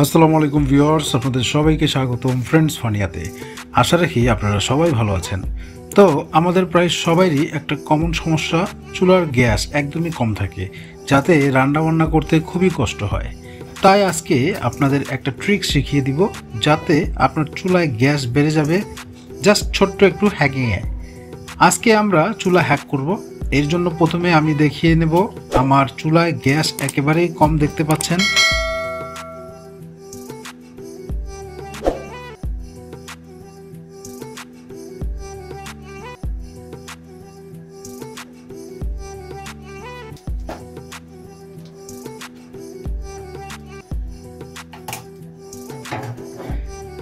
আসসালামু আলাইকুম ভিউয়ার্স, আপনাদের সবাইকে স্বাগতম ফ্রেন্ডস ফানিয়াতে। আশা রাখি আপনারা সবাই ভালো আছেন। তো আমাদের প্রায় সবারই একটা কমন সমস্যা, চুলার গ্যাস একদমই কম থাকে, যাতে রান্নাবান্না করতে খুবই কষ্ট হয়। তাই আজকে আপনাদের একটা ট্রিক শিখিয়ে দিব, যাতে আপনার চুলায় গ্যাস বেড়ে যাবে জাস্ট ছোট্ট একটু হ্যাকিংয়ে আজকে আমরা চুলা হ্যাক করব। এর জন্য প্রথমে আমি দেখিয়ে নেব আমার চুলায় গ্যাস একেবারেই কম দেখতে পাচ্ছেন।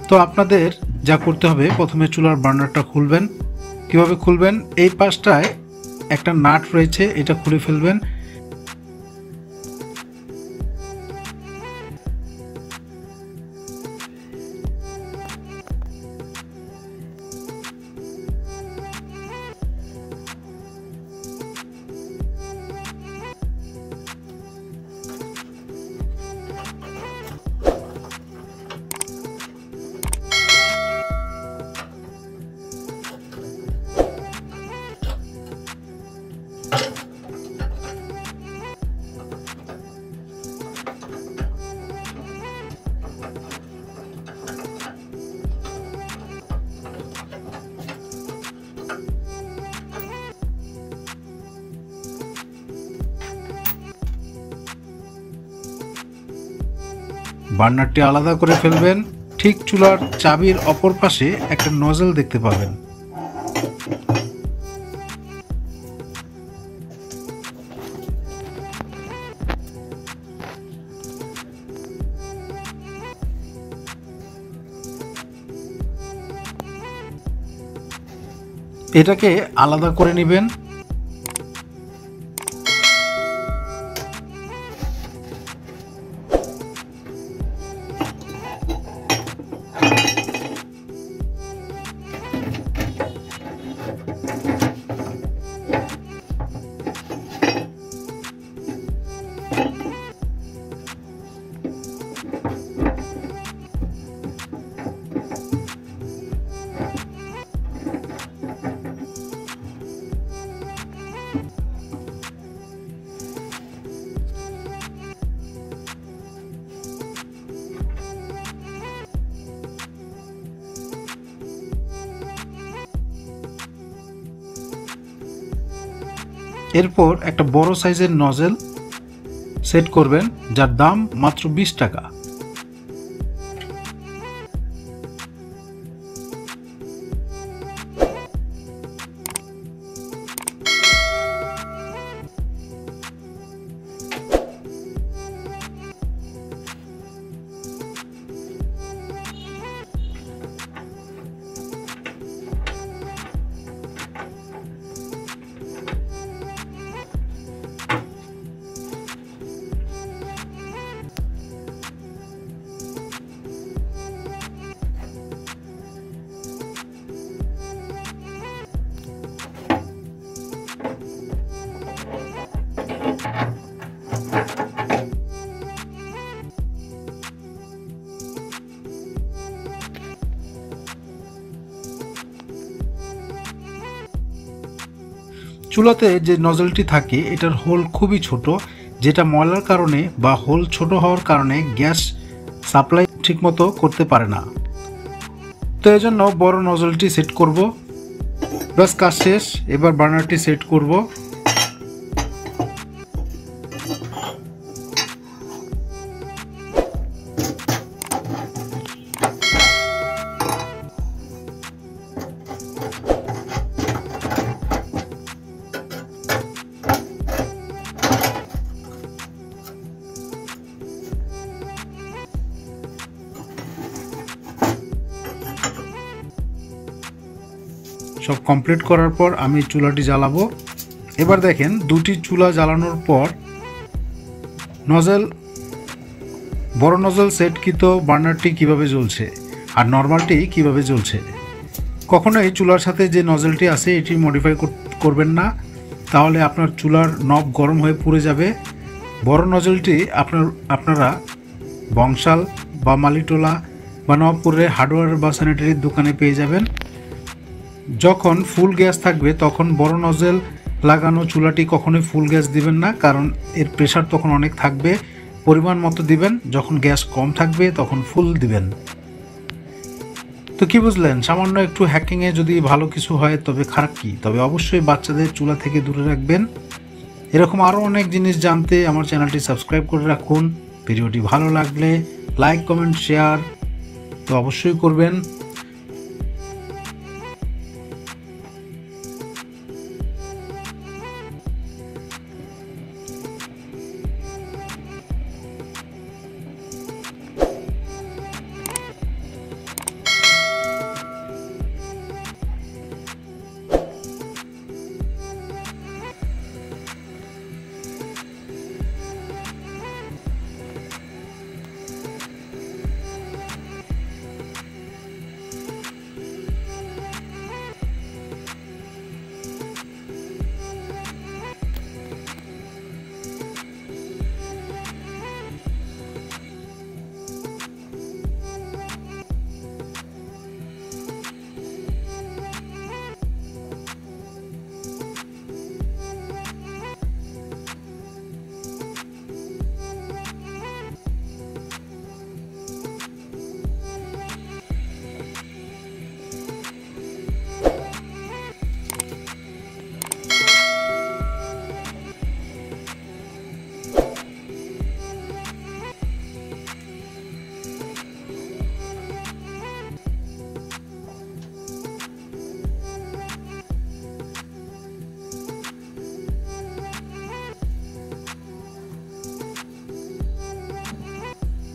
তো আপনাদের যা করতে হবে, প্রথমে চুলার বার্নারটা খুলবেন। কীভাবে খুলবেন? এই পাশটায় একটা নাট রয়েছে এটা খুলে ফেলবেন। বার্নারটি আলাদা করে ফেলবেন। ঠিক চুলার চাবির অপর পাশে একটা নজল দেখতে পাবেন। এটাকে আলাদা করে নেবেন। এরপর একটা বড় সাইজের নজেল সেট করবেন যার দাম মাত্র বিশ টাকা। চুলাতে যে নজলটি থাকে, এটার হোল খুবই ছোট, যেটা ময়লার কারণে বা হোল ছোট হওয়ার কারণে গ্যাস সাপ্লাই ঠিকমতো করতে পারে না। তো এই জন্য বড় নজলটি সেট করব। ব্যাস, কাজ শেষ। এবার বার্নারটি সেট করব। সব কমপ্লিট করার পর আমি চুলাটি জ্বালাবো। এবার দেখেন, দুটি চুলা জ্বালানোর পর নজেল বড় নজল সেটকৃত বার্নারটি কীভাবে জ্বলছে আর নর্মালটি কীভাবে জ্বলছে। কখনোই চুলার সাথে যে নজলটি আছে, এটি মডিফাই করবেন না। তাহলে আপনার চুলার নব গরম হয়ে পুড়ে যাবে। বড় নজলটি আপনার, আপনারা বংশাল বা মালিটোলা বা নবপুরের হার্ডওয়্যার বা স্যানিটারির দোকানে পেয়ে যাবেন। যখন ফুল গ্যাস থাকবে, তখন বড় নজেল লাগানো চুলাটি কখনোই ফুল গ্যাস দিবেন না, কারণ এর প্রেশার তখন অনেক থাকবে। পরিমাণ মতো দিবেন, যখন গ্যাস কম থাকবে, তখন ফুল দিবেন। তো কি বুঝলেন? সামান্য একটু হ্যাকিংয়ে যদি ভালো কিছু হয়, তবে খারাপ কি? তবে অবশ্যই বাচ্চাদের চুলা থেকে দূরে রাখবেন। এরকম আরও অনেক জিনিস জানতে আমার চ্যানেলটি সাবস্ক্রাইব করে রাখুন। ভিডিওটি ভালো লাগলে লাইক কমেন্ট শেয়ার তো অবশ্যই করবেন।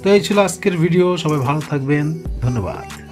তো এই ছিল আজকের ভিডিও সবাই ভালো থাকবেন। ধন্যবাদ।